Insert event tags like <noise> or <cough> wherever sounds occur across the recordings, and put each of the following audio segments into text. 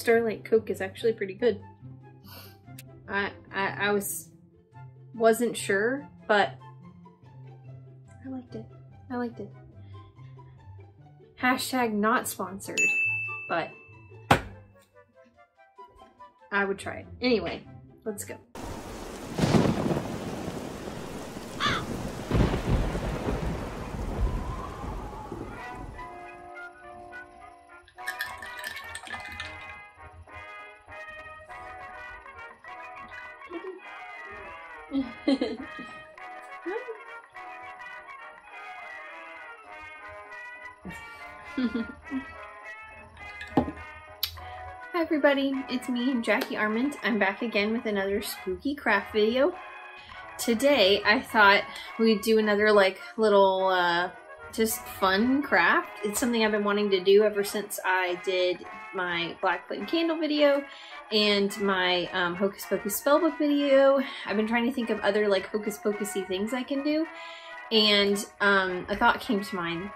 Starlight Coke is actually pretty good. I, I, I was, wasn't sure, but I liked it. I liked it. Hashtag not sponsored, but I would try it. Anyway, let's go. Everybody, it's me, Jackie Arment. I'm back again with another spooky craft video. Today I thought we'd do another like little uh, just fun craft. It's something I've been wanting to do ever since I did my Black Flame Candle video and my um, Hocus Pocus Spellbook video. I've been trying to think of other like Hocus Pocusy things I can do and um, a thought came to mind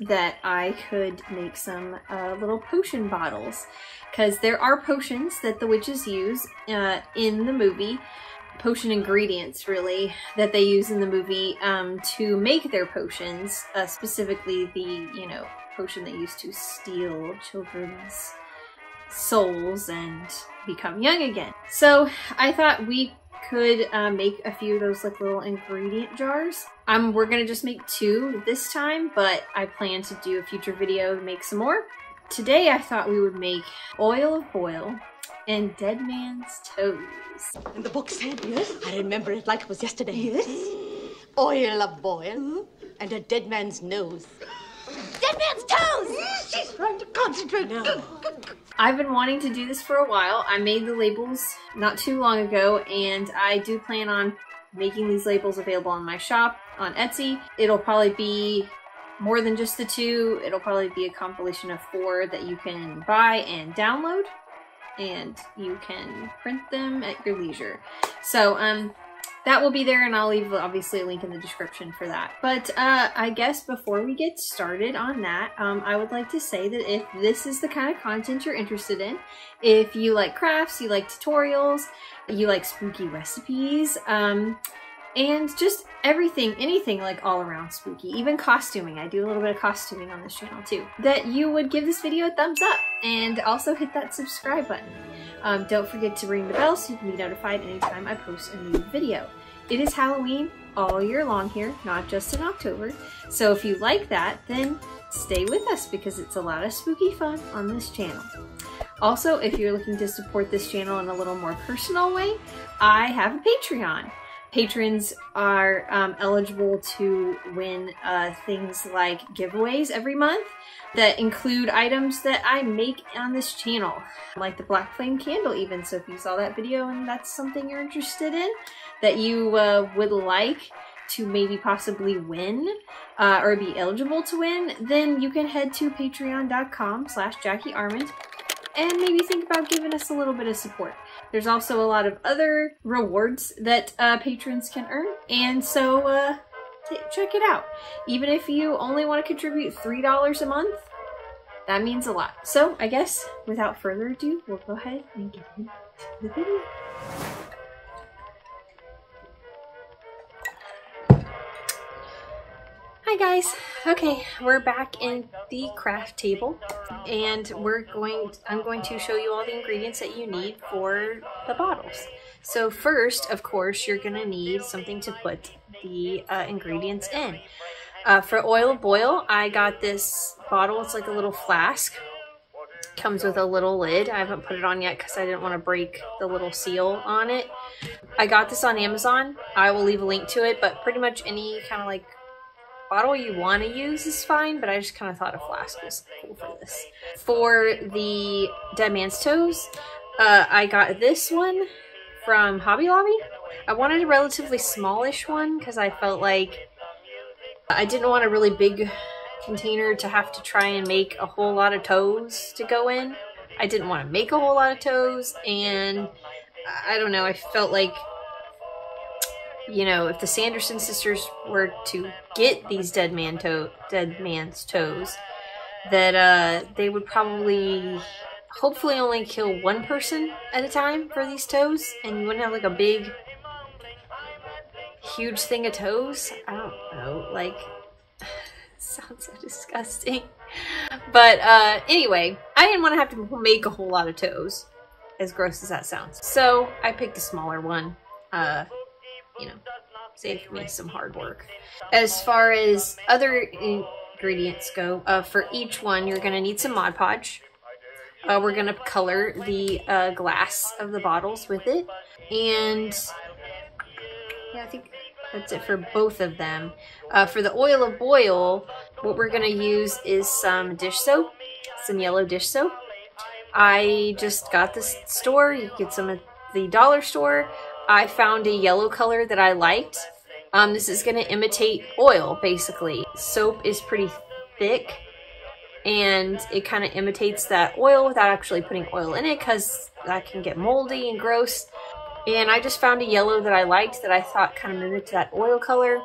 that I could make some uh, little potion bottles. Because there are potions that the witches use uh, in the movie potion ingredients really that they use in the movie um, to make their potions uh, specifically the you know potion they used to steal children's souls and become young again. So I thought we could uh, make a few of those like little ingredient jars. Um, we're gonna just make two this time, but I plan to do a future video to make some more. Today I thought we would make oil of boil and dead man's toes. And the book said, yes, I remember it like it was yesterday. Yes. Oil of boil and a dead man's nose. Dead man's toes! She's trying to concentrate. No. I've been wanting to do this for a while. I made the labels not too long ago and I do plan on making these labels available on my shop on Etsy. It'll probably be more than just the two. It'll probably be a compilation of four that you can buy and download and you can print them at your leisure. So um, that will be there and I'll leave obviously a link in the description for that. But uh, I guess before we get started on that, um, I would like to say that if this is the kind of content you're interested in, if you like crafts, you like tutorials, you like spooky recipes, um, and just everything, anything like all around spooky, even costuming. I do a little bit of costuming on this channel too. That you would give this video a thumbs up and also hit that subscribe button. Um, don't forget to ring the bell so you can be notified anytime I post a new video. It is Halloween all year long here, not just in October. So if you like that, then stay with us because it's a lot of spooky fun on this channel. Also, if you're looking to support this channel in a little more personal way, I have a Patreon. Patrons are um, eligible to win uh, things like giveaways every month that include items that I make on this channel, like the Black Flame candle even. So if you saw that video and that's something you're interested in, that you uh, would like to maybe possibly win uh, or be eligible to win, then you can head to patreon.com slash Jackie and maybe think about giving us a little bit of support. There's also a lot of other rewards that uh, patrons can earn, and so uh, check it out. Even if you only want to contribute $3 a month, that means a lot. So I guess without further ado, we'll go ahead and get into the video. Hi guys. Okay, we're back in the craft table and we're going I'm going to show you all the ingredients that you need for the bottles. So first, of course, you're going to need something to put the uh, ingredients in. Uh, for oil boil, I got this bottle. It's like a little flask. Comes with a little lid. I haven't put it on yet because I didn't want to break the little seal on it. I got this on Amazon. I will leave a link to it, but pretty much any kind of like bottle you want to use is fine, but I just kind of thought a flask was cool for this. For the Dead Man's Toes, uh, I got this one from Hobby Lobby. I wanted a relatively smallish one because I felt like I didn't want a really big container to have to try and make a whole lot of toes to go in. I didn't want to make a whole lot of toes and I don't know, I felt like you know, if the Sanderson sisters were to get these dead man dead man's toes, that uh, they would probably hopefully only kill one person at a time for these toes, and you wouldn't have like a big, huge thing of toes. I don't know, like, <sighs> sounds so disgusting. But uh, anyway, I didn't want to have to make a whole lot of toes, as gross as that sounds. So I picked a smaller one, uh, you know, saved me some hard work. As far as other ingredients go, uh, for each one, you're going to need some Mod Podge. Uh, we're going to color the uh, glass of the bottles with it. And yeah, I think that's it for both of them. Uh, for the oil of boil, what we're going to use is some dish soap, some yellow dish soap. I just got this store. You get some at the dollar store. I found a yellow color that I liked. Um, this is going to imitate oil, basically. Soap is pretty thick, and it kind of imitates that oil without actually putting oil in it because that can get moldy and gross. And I just found a yellow that I liked that I thought kind of mimicked that oil color.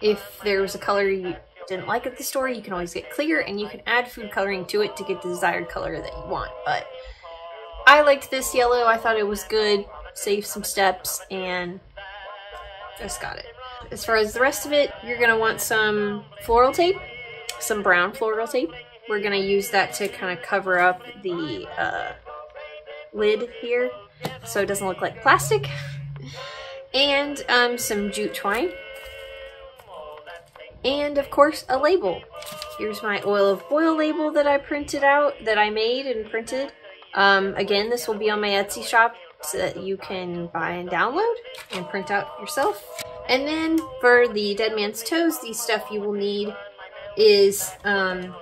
If there was a color you didn't like at the store, you can always get clear and you can add food coloring to it to get the desired color that you want. But I liked this yellow. I thought it was good, saved some steps, and just got it. As far as the rest of it, you're going to want some floral tape, some brown floral tape. We're going to use that to kind of cover up the uh, lid here so it doesn't look like plastic. And um, some jute twine. And of course, a label. Here's my oil of boil label that I printed out, that I made and printed. Um, again, this will be on my Etsy shop so that you can buy and download and print out yourself. And then for the Dead Man's Toes, the stuff you will need is um,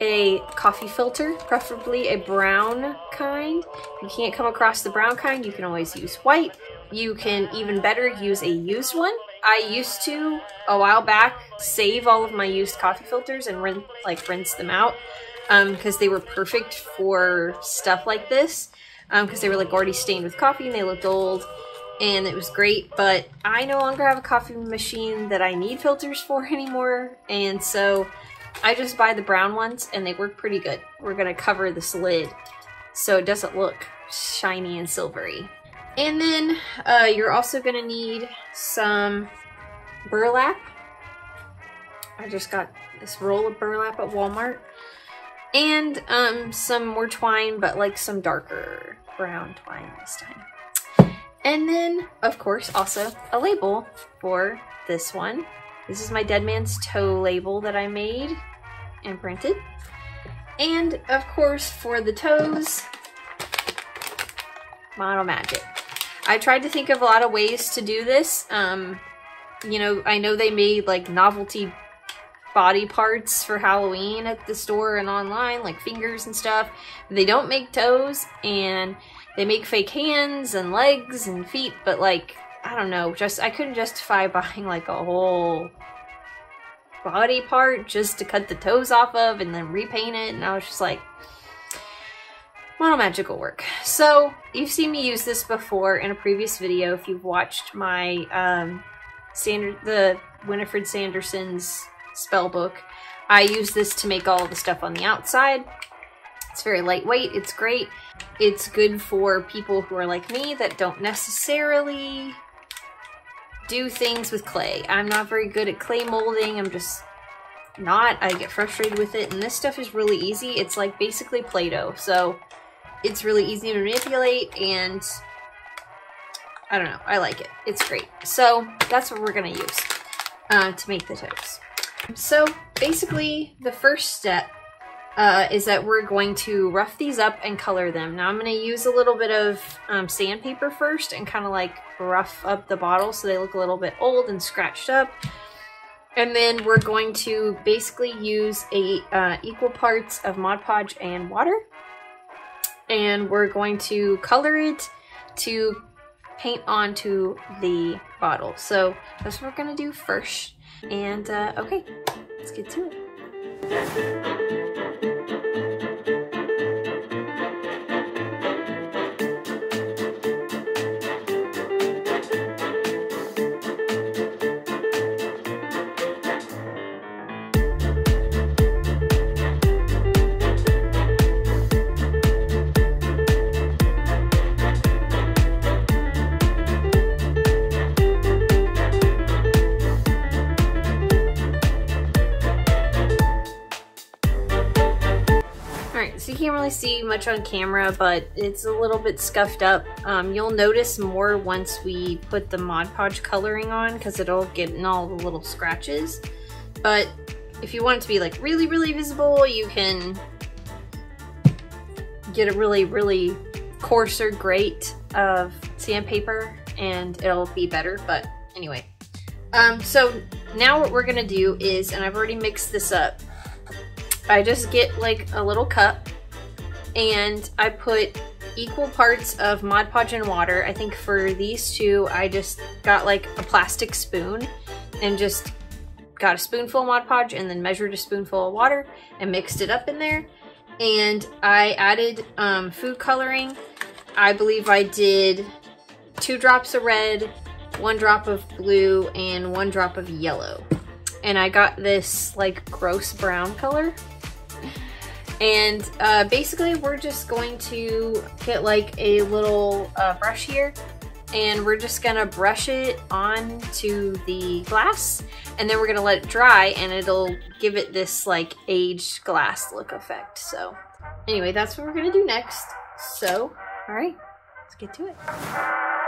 a coffee filter, preferably a brown kind. If you can't come across the brown kind, you can always use white. You can even better use a used one. I used to, a while back, save all of my used coffee filters and rin like rinse them out because um, they were perfect for stuff like this because um, they were like already stained with coffee and they looked old and it was great, but I no longer have a coffee machine that I need filters for <laughs> anymore, and so I just buy the brown ones, and they work pretty good. We're to cover this lid so it doesn't look shiny and silvery. And then uh, you're also to need some burlap. I just got this roll of burlap at Walmart. And um, some more twine, but like some darker brown twine this time. And then, of course, also a label for this one. This is my Dead Man's Toe label that I made and printed. And, of course, for the toes, Model Magic. I tried to think of a lot of ways to do this. Um, you know, I know they made, like, novelty body parts for Halloween at the store and online, like fingers and stuff. They don't make toes, and they make fake hands and legs and feet, but like, I don't know, just I couldn't justify <laughs> buying like a whole body part just to cut the toes off of and then repaint it, and I was just like, Mono magical work. So, you've seen me use this before in a previous video if you've watched my um, Sander the Winifred Sanderson's spell book. I use this to make all the stuff on the outside. It's very lightweight, it's great. It's good for people who are like me that don't necessarily do things with clay. I'm not very good at clay molding, I'm just not. I get frustrated with it, and this stuff is really easy. It's like basically Play-Doh, so it's really easy to manipulate, and I don't know, I like it. It's great. So that's what we're gonna use uh, to make the toes. So basically, the first step uh, is that we're going to rough these up and color them. Now I'm going to use a little bit of um, sandpaper first and kind of like rough up the bottle so they look a little bit old and scratched up. And then we're going to basically use a uh, equal parts of Mod Podge and water. And we're going to color it to paint onto the bottle. So that's what we're going to do first. And uh, okay, let's get to it. Really see much on camera, but it's a little bit scuffed up. Um, you'll notice more once we put the Mod Podge coloring on because it'll get in all the little scratches. But if you want it to be like really, really visible, you can get a really, really coarser grate of sandpaper and it'll be better, but anyway. Um, so now what we're gonna do is, and I've already mixed this up, I just get like a little cup and I put equal parts of Mod Podge and water. I think for these two, I just got like a plastic spoon and just got a spoonful of Mod Podge and then measured a spoonful of water and mixed it up in there. And I added um, food coloring. I believe I did two drops of red, one drop of blue, and one drop of yellow. And I got this like gross brown color. And uh, basically we're just going to get like a little uh, brush here and we're just gonna brush it onto the glass and then we're gonna let it dry and it'll give it this like aged glass look effect. So anyway, that's what we're gonna do next. So, all right, let's get to it.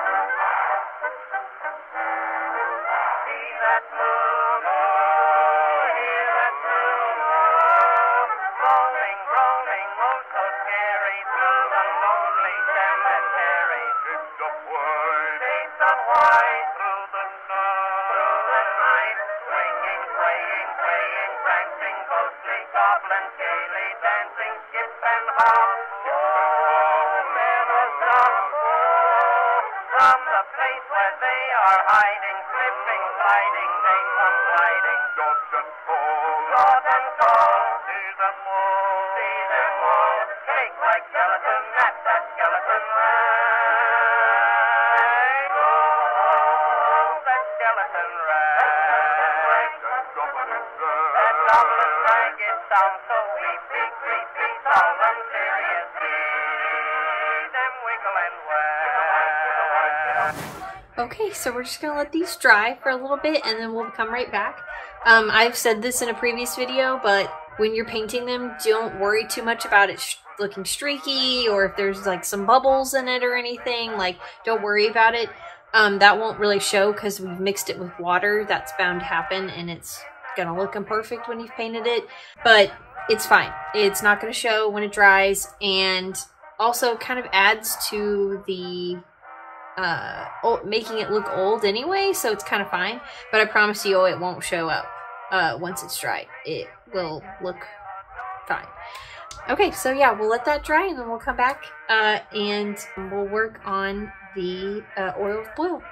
Okay, so we're just gonna let these dry for a little bit and then we'll come right back. Um, I've said this in a previous video, but when you're painting them, don't worry too much about it looking streaky or if there's like some bubbles in it or anything, like don't worry about it. Um, that won't really show because we've mixed it with water. That's bound to happen and it's gonna look imperfect when you've painted it, but it's fine. It's not gonna show when it dries and also kind of adds to the uh, old, making it look old anyway, so it's kind of fine. But I promise you, it won't show up uh, once it's dry. It will look fine. Okay, so yeah, we'll let that dry and then we'll come back uh, and we'll work on the uh, oil boil.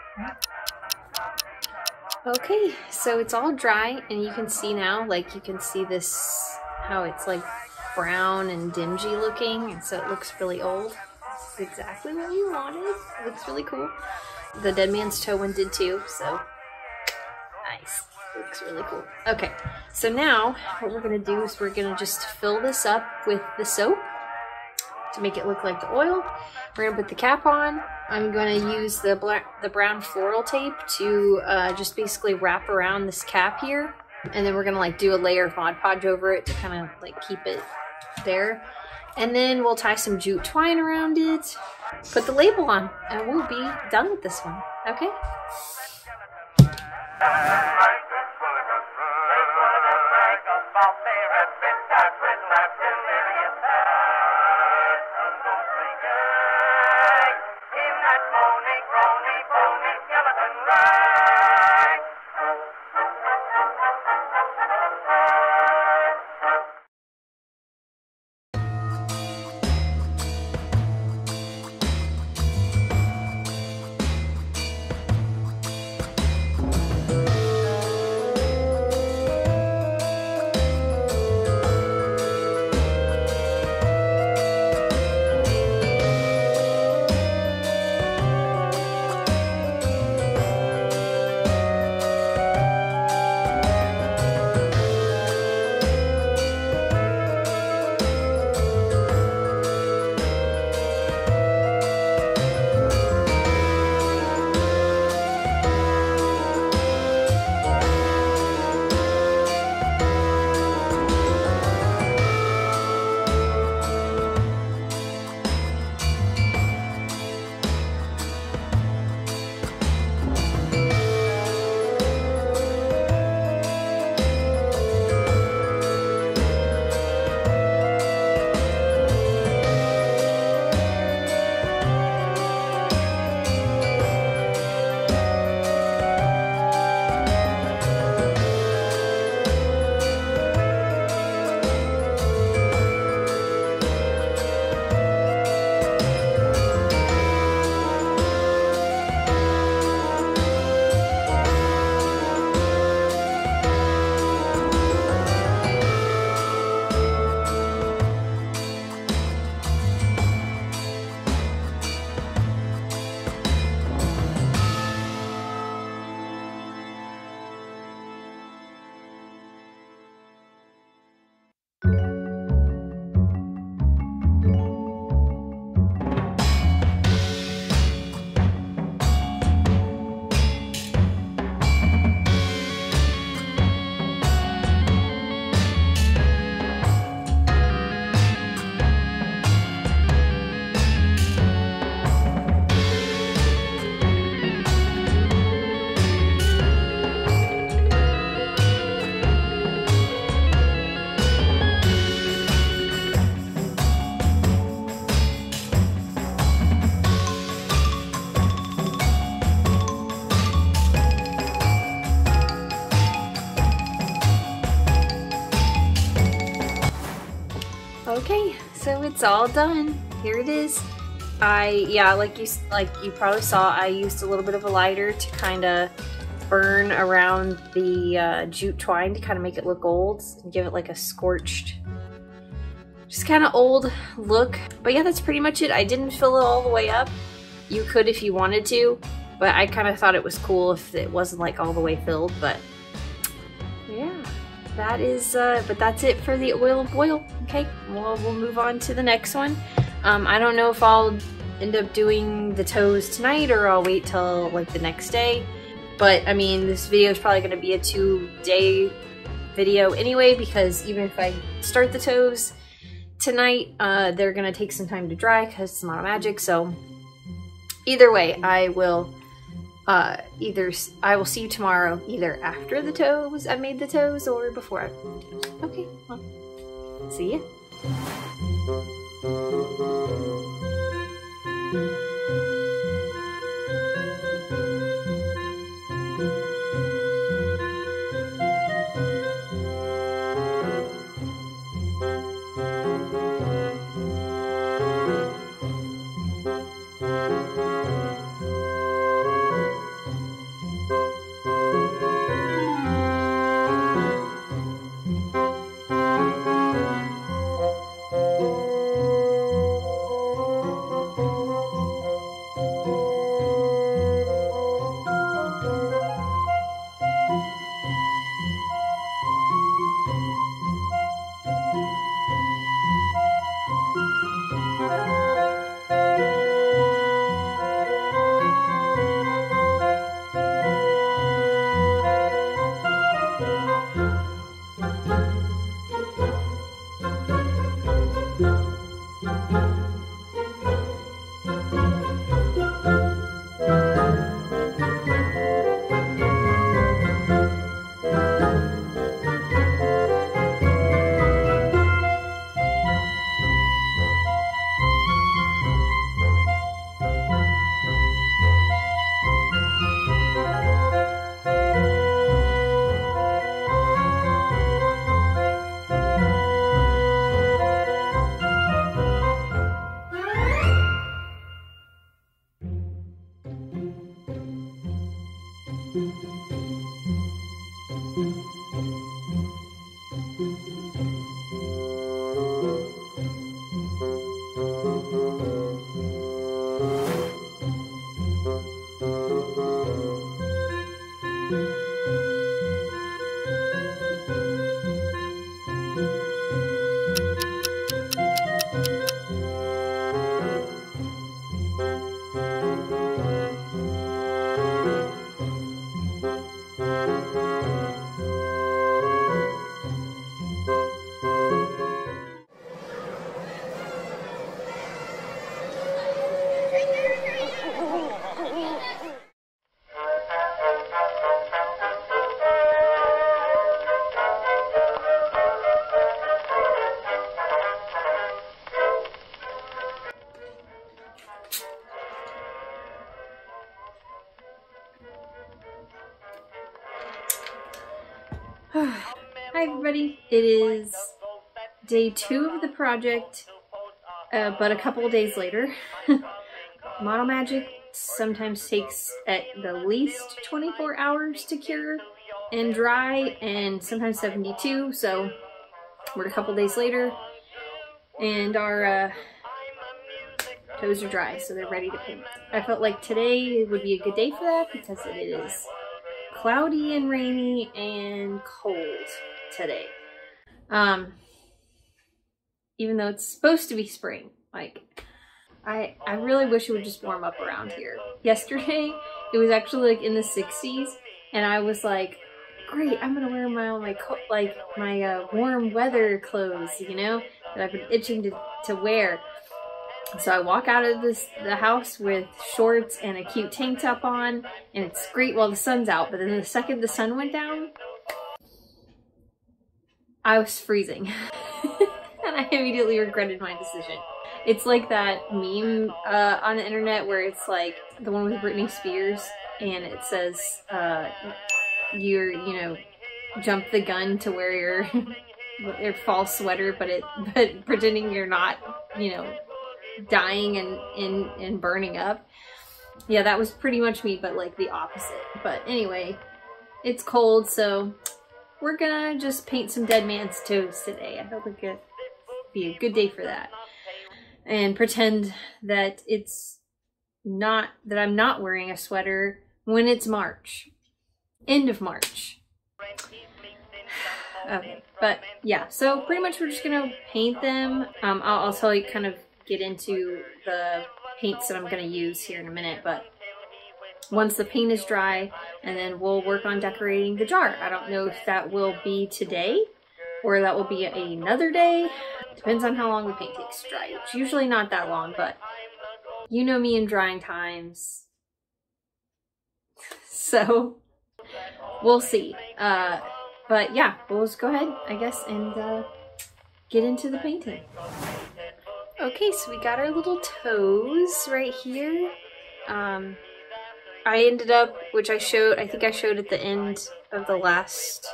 Okay, so it's all dry and you can see now, like you can see this, how it's like brown and dingy looking, and so it looks really old exactly what we wanted. Looks really cool. The Dead Man's Toe one did too, so nice. Looks really cool. Okay, so now what we're gonna do is we're gonna just fill this up with the soap to make it look like the oil. We're gonna put the cap on. I'm gonna use the black, the brown floral tape to uh, just basically wrap around this cap here. And then we're gonna like do a layer of Mod Podge over it to kind of like keep it there. And then we'll tie some jute twine around it, put the label on, and we'll be done with this one, okay? Right. It's all done. Here it is. I, yeah, like you, like you probably saw, I used a little bit of a lighter to kind of burn around the uh, jute twine to kind of make it look old and give it like a scorched, just kind of old look. But yeah, that's pretty much it. I didn't fill it all the way up. You could if you wanted to, but I kind of thought it was cool if it wasn't like all the way filled, but that is, uh, but that's it for the oil of boil. Okay, well, we'll move on to the next one. Um, I don't know if I'll end up doing the toes tonight or I'll wait till like the next day. But I mean, this video is probably going to be a two day video anyway because even if I start the toes tonight, uh, they're going to take some time to dry because it's Model Magic. So either way, I will uh, either I will see you tomorrow either after the toes, I made the toes, or before I made the toes. Okay, well, see ya. <sighs> Hi everybody, it is day two of the project, uh, but a couple days later. <laughs> Model Magic sometimes takes at the least 24 hours to cure and dry, and sometimes 72, so we're a couple days later, and our uh, toes are dry, so they're ready to paint. I felt like today would be a good day for that because it is cloudy and rainy and cold today. Um, even though it's supposed to be spring, like I, I really wish it would just warm up around here. Yesterday, <laughs> it was actually like in the 60s and I was like, great, I'm gonna wear my, my like my uh, warm weather clothes, you know, that I've been itching to, to wear. So I walk out of this the house with shorts and a cute tank top on, and it's great while the sun's out. But then the second the sun went down, I was freezing. <laughs> and I immediately regretted my decision. It's like that meme uh, on the internet where it's like the one with Britney Spears, and it says, uh, you're, you know, jump the gun to wear your <laughs> or fall sweater, but it <laughs> but pretending you're not, you know, dying and and and burning up. Yeah, that was pretty much me, but like the opposite. But anyway, it's cold, so we're gonna just paint some dead man's toes today. I hope it could be a good day for that. And pretend that it's not, that I'm not wearing a sweater when it's March. End of March. Okay, but yeah, so pretty much we're just gonna paint them. Um, I'll, I'll tell you kind of get into the paints that I'm gonna use here in a minute, but once the paint is dry, and then we'll work on decorating the jar. I don't know if that will be today or that will be another day. Depends on how long the paint takes to dry. It's usually not that long, but you know me in drying times. <laughs> So we'll see. Uh, but yeah, we'll just go ahead, I guess, and uh, get into the painting. Okay, so we got our little toes right here. Um, I ended up, which I showed, I think I showed at the end of the last,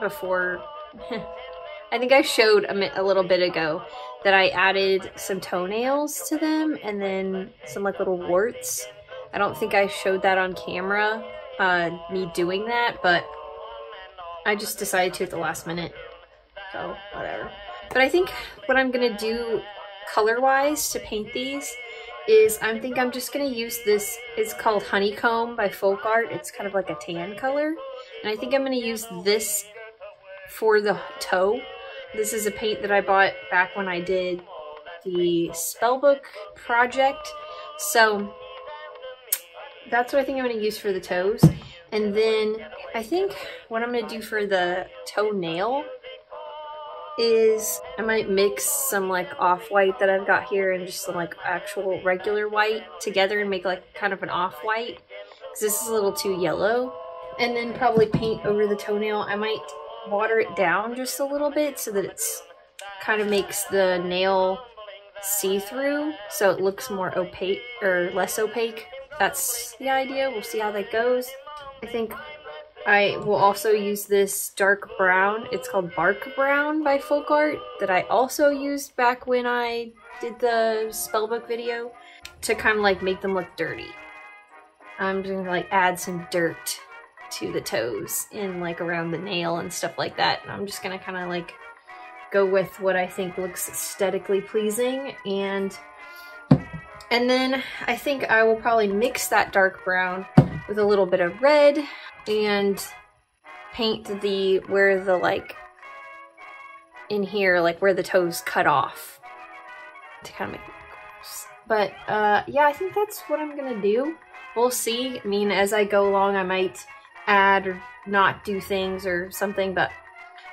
before, <laughs> I think I showed a, a little bit ago that I added some toenails to them and then some like little warts. I don't think I showed that on camera, uh, me doing that, but I just decided to at the last minute, so whatever. But I think what I'm gonna do color-wise to paint these is I think I'm just going to use this. It's called Honeycomb by Folk Art. It's kind of like a tan color. And I think I'm going to use this for the toe. This is a paint that I bought back when I did the spellbook project. So that's what I think I'm going to use for the toes. And then I think what I'm going to do for the toenail is I might mix some like off-white that I've got here and just some like actual regular white together and make like kind of an off-white because this is a little too yellow. And then probably paint over the toenail. I might water it down just a little bit so that it's kind of makes the nail see-through so it looks more opaque or less opaque. That's the idea. We'll see how that goes. I think I will also use this dark brown. It's called Bark Brown by Folk Art that I also used back when I did the spellbook video to kind of like make them look dirty. I'm just gonna like add some dirt to the toes and like around the nail and stuff like that. And I'm just gonna kind of like go with what I think looks aesthetically pleasing and and then I think I will probably mix that dark brown with a little bit of red and paint the where the like in here like where the toes cut off to kind of make. But uh yeah, I think that's what I'm gonna do. We'll see. I mean, as I go along, I might add or not do things or something, but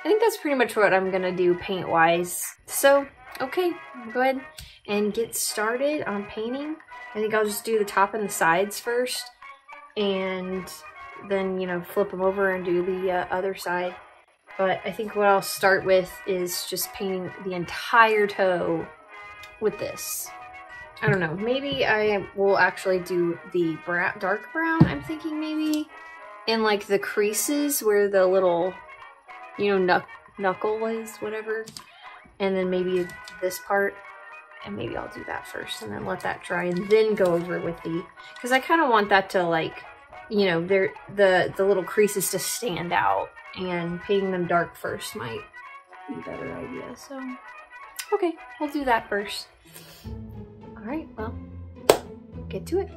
I think that's pretty much what I'm gonna do paint-wise. So, okay, go ahead and get started on painting. I think I'll just do the top and the sides first, and then, you know, flip them over and do the uh, other side. But I think what I'll start with is just painting the entire toe with this. I don't know, maybe I will actually do the dark brown, I'm thinking maybe, in like the creases where the little, you know, knuckle is, whatever. And then maybe this part, and maybe I'll do that first and then let that dry and then go over with the, because I kind of want that to like you know, they're the the little creases to stand out, and painting them dark first might be a better idea. So, okay, we'll do that first. All right, well, get to it.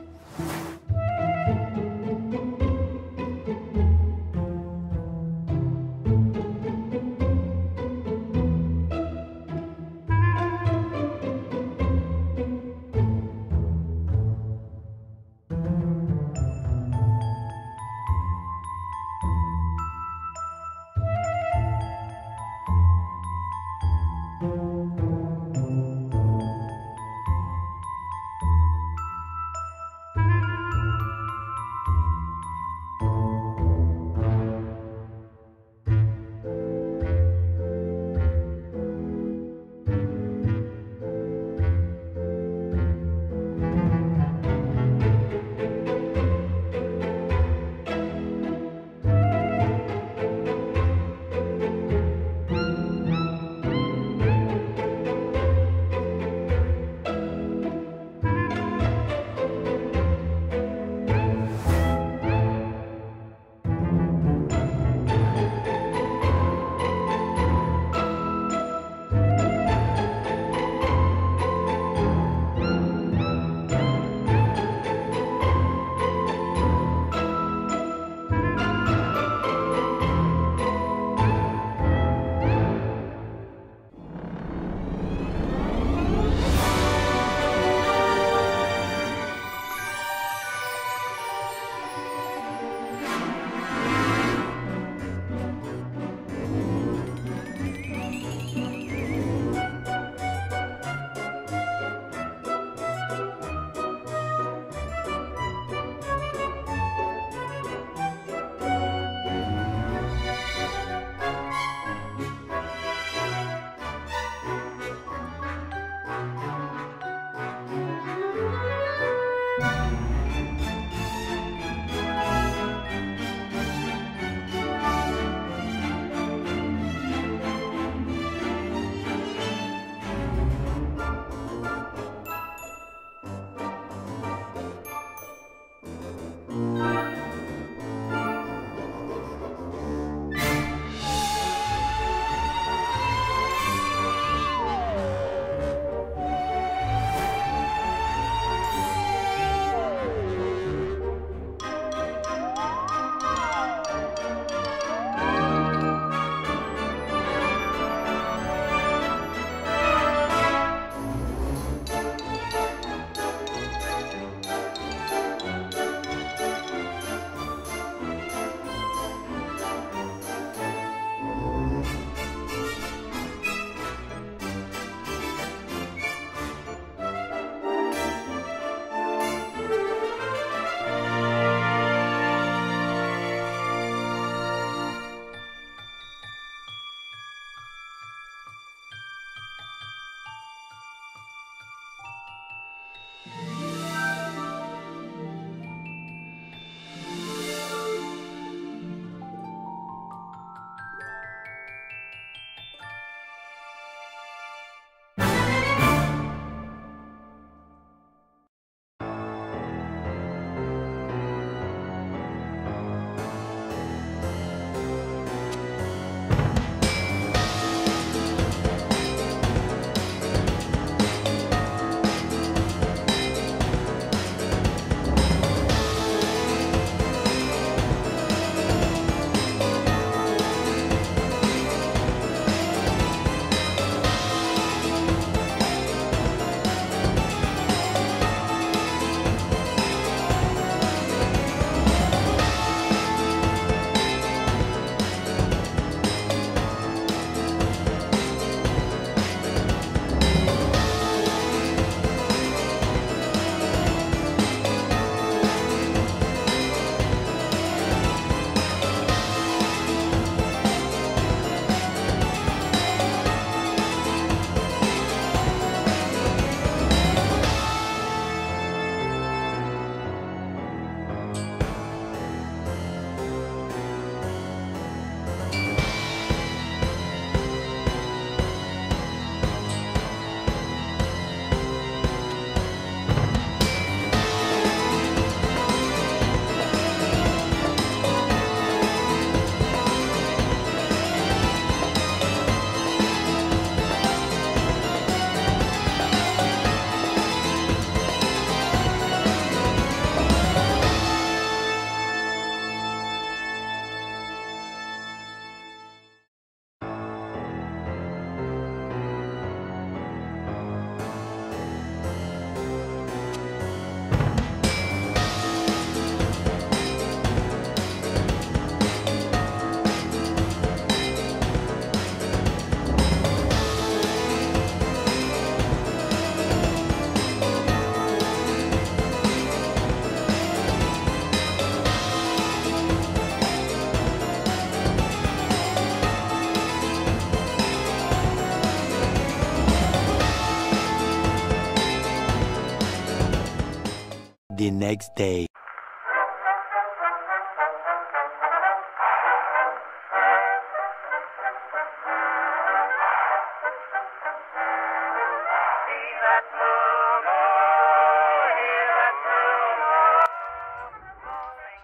The next day.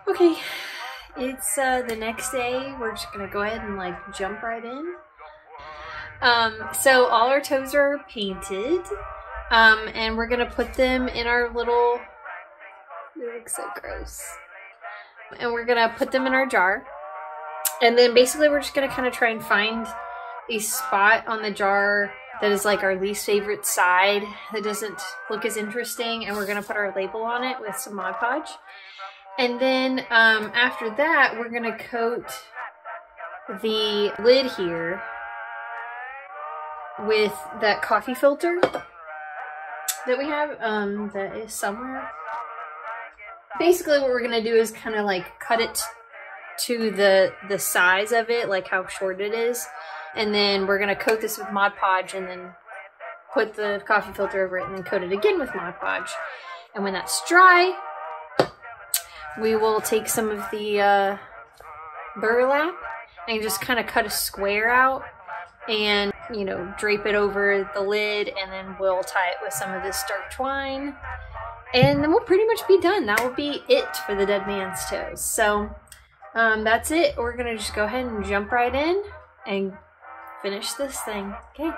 Okay, it's uh, the next day. We're just gonna go ahead and like jump right in. Um, so all our toes are painted, um, and we're gonna put them in our little. They look so gross. And we're gonna put them in our jar, and then basically we're just gonna kind of try and find a spot on the jar that is like our least favorite side that doesn't look as interesting, and we're gonna put our label on it with some Mod Podge. And then um, after that, we're gonna coat the lid here with that coffee filter that we have um, that is somewhere. Basically, what we're gonna do is kind of like cut it to the the size of it, like how short it is, and then we're gonna coat this with Mod Podge, and then put the coffee filter over it, and then coat it again with Mod Podge. And when that's dry, we will take some of the uh, burlap and just kind of cut a square out and you know drape it over the lid and then we'll tie it with some of this dark twine and then we'll pretty much be done. That will be it for the dead man's toes. So um, that's it. We're gonna just go ahead and jump right in and finish this thing. Okay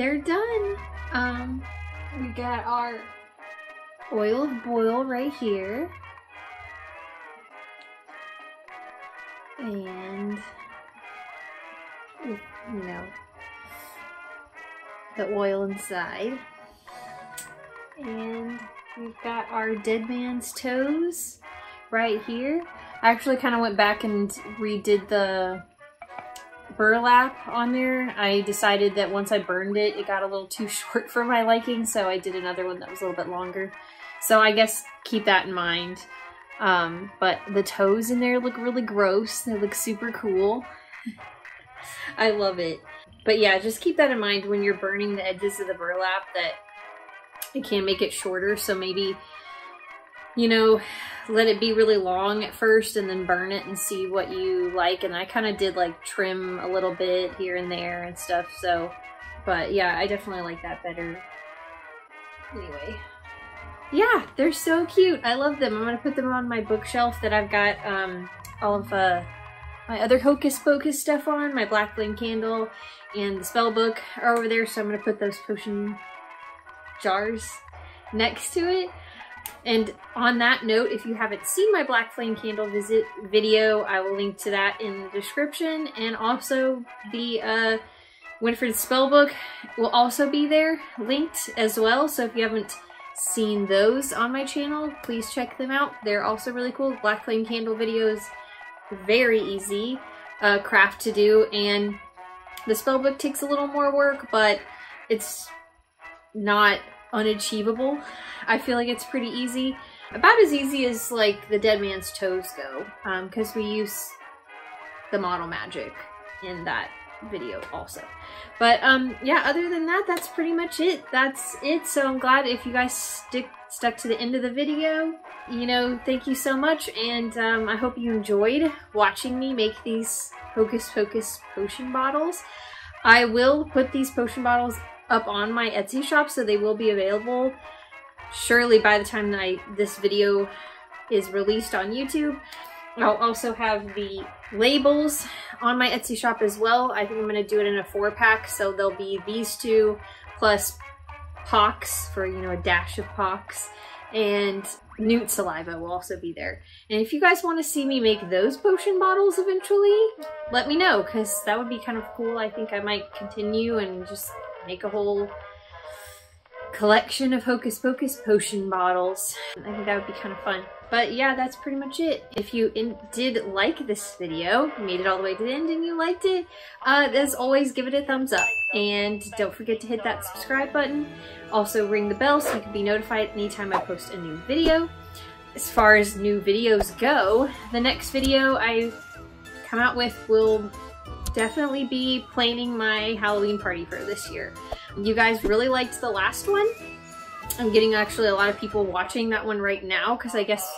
they're done. Um, we got our oil boil right here. And, you know, the oil inside. And we've got our dead man's toes right here. I actually kind of went back and redid the burlap on there. I decided that once I burned it, it got a little too <laughs> short for my liking, so I did another one that was a little bit longer. So I guess keep that in mind. Um, but the toes in there look really gross. They look super cool. <laughs> I love it. But yeah, just keep that in mind when you're burning the edges of the burlap that it can make it shorter. So maybe, you know, let it be really long at first and then burn it and see what you like. And I kind of did like trim a little bit here and there and stuff. So, but yeah, I definitely like that better. Anyway. Yeah, they're so cute. I love them. I'm going to put them on my bookshelf that I've got um, all of uh, my other Hocus Pocus stuff on. My Black Flame Candle and the spell book are over there. So I'm going to put those potion jars next to it. And on that note, if you haven't seen my Black Flame Candle visit video, I will link to that in the description. And also the uh, Winifred's Spellbook will also be there linked as well. So if you haven't seen those on my channel, please check them out. They're also really cool. Black Flame Candle videos, very easy uh, craft to do. And the spellbook takes a little more work, but it's not unachievable. I feel like it's pretty easy. About as easy as like the Dead Man's Toes go, because um, we use the model magic in that video also. But um, yeah, other than that, that's pretty much it. That's it. So I'm glad if you guys stick stuck to the end of the video. You know, thank you so much, and um, I hope you enjoyed watching me make these Hocus Pocus potion bottles. I will put these potion bottles up on my Etsy shop, so they will be available surely by the time that I, this video is released on YouTube. I'll also have the labels on my Etsy shop as well. I think I'm going to do it in a four pack, so there'll be these two plus pox for, you know, a dash of pox and newt saliva will also be there. And if you guys want to see me make those potion bottles eventually, let me know because that would be kind of cool. I think I might continue and just make a whole collection of Hocus Pocus potion bottles. I think that would be kind of fun. But yeah, that's pretty much it. If you did like this video, made it all the way to the end and you liked it, uh, as always, give it a thumbs up. And don't forget to hit that subscribe button. Also ring the bell so you can be notified anytime I post a new video. As far as new videos go, the next video I come out with will definitely be planning my Halloween party for this year. You guys really liked the last one. I'm getting actually a lot of people watching that one right now because I guess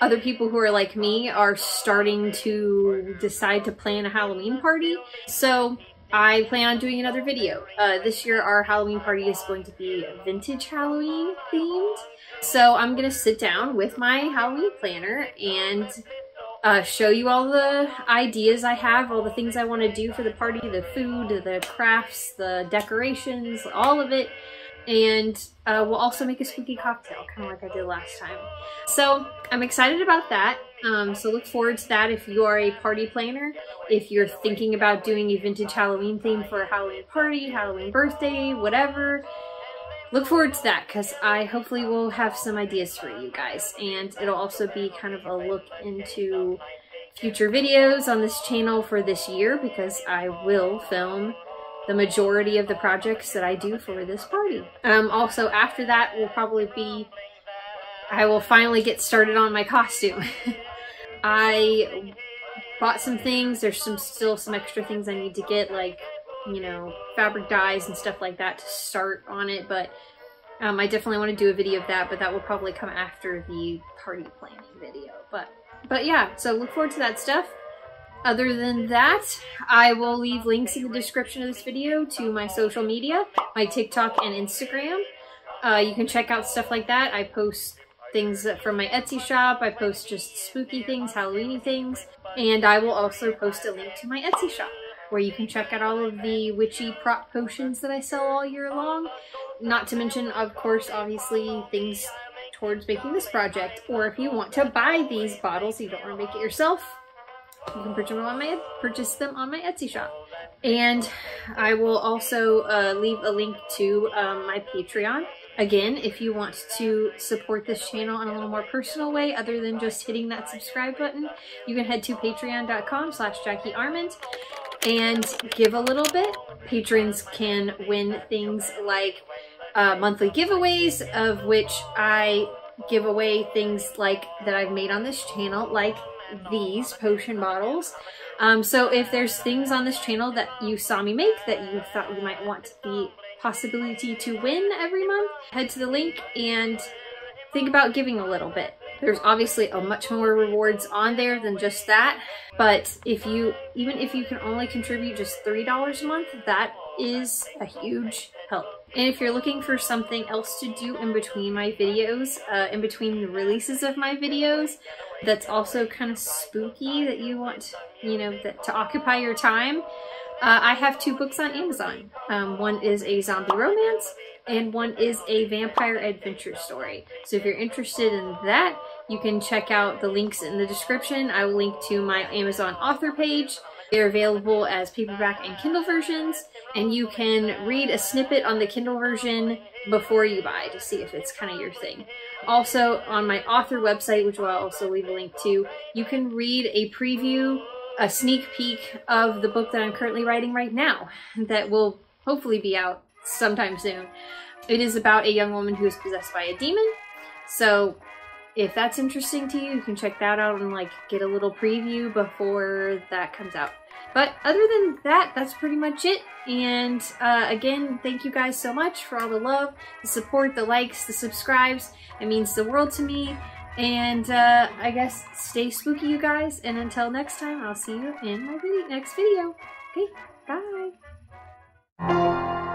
other people who are like me are starting to decide to plan a Halloween party. So I plan on doing another video. Uh, this year our Halloween party is going to be vintage Halloween themed. So I'm to sit down with my Halloween planner and uh, show you all the ideas I have, all the things I want to do for the party, the food, the crafts, the decorations, all of it. And uh, we'll also make a spooky cocktail, kind of like I did last time. So I'm excited about that. Um, so look forward to that if you are a party planner. If you're thinking about doing a vintage Halloween theme for a Halloween party, Halloween birthday, whatever, look forward to that because I hopefully will have some ideas for you guys. And it'll also be kind of a look into future videos on this channel for this year because I will film the majority of the projects that I do for this party. Um, also, after that will probably be, I will finally get started on my costume. <laughs> I bought some things. There's some still some extra things I need to get, like, you know, fabric dyes and stuff like that to start on it, but um, I definitely want to do a video of that, but that will probably come after the party planning video. But, but yeah, so look forward to that stuff. Other than that, I will leave links in the description of this video to my social media, my TikTok and Instagram. Uh, you can check out stuff like that. I post things from my Etsy shop. I post just spooky things, Halloweeny things. And I will also post a link to my Etsy shop where you can check out all of the witchy prop potions that I sell all year long. Not to mention, of course, obviously, things towards making this project. Or if you want to buy these bottles, you don't want to make it yourself, you can purchase them on my, purchase them on my Etsy shop. And I will also uh, leave a link to um, my Patreon. Again, if you want to support this channel in a little more personal way other than just hitting that subscribe button, you can head to patreon.com slash Jackie Arment and give a little bit. Patrons can win things like uh, monthly giveaways, of which I give away things like that I've made on this channel, like these potion bottles. Um, so if there's things on this channel that you saw me make that you thought you might want the possibility to win every month, head to the link and think about giving a little bit. There's obviously a much more rewards on there than just that, but if you, even if you can only contribute just $3 a month, that is a huge help. And if you're looking for something else to do in between my videos, uh, in between the releases of my videos, that's also kind of spooky that you want, you know, that, to occupy your time, uh, I have two books on Amazon. Um, one is a zombie romance and one is a vampire adventure story. So if you're interested in that, you can check out the links in the description. I will link to my Amazon author page. They're available as paperback and Kindle versions, and you can read a snippet on the Kindle version before you buy to see if it's kind of your thing. Also, on my author website, which I'll also leave a link to, you can read a preview, a sneak peek of the book that I'm currently writing right now that will hopefully be out sometime soon. It is about a young woman who is possessed by a demon. So if that's interesting to you, you can check that out and like get a little preview before that comes out. But other than that, that's pretty much it. And uh, again, thank you guys so much for all the love, the support, the likes, the subscribes. It means the world to me. And uh, I guess stay spooky, you guys. And until next time, I'll see you in my video, next video. Okay, bye.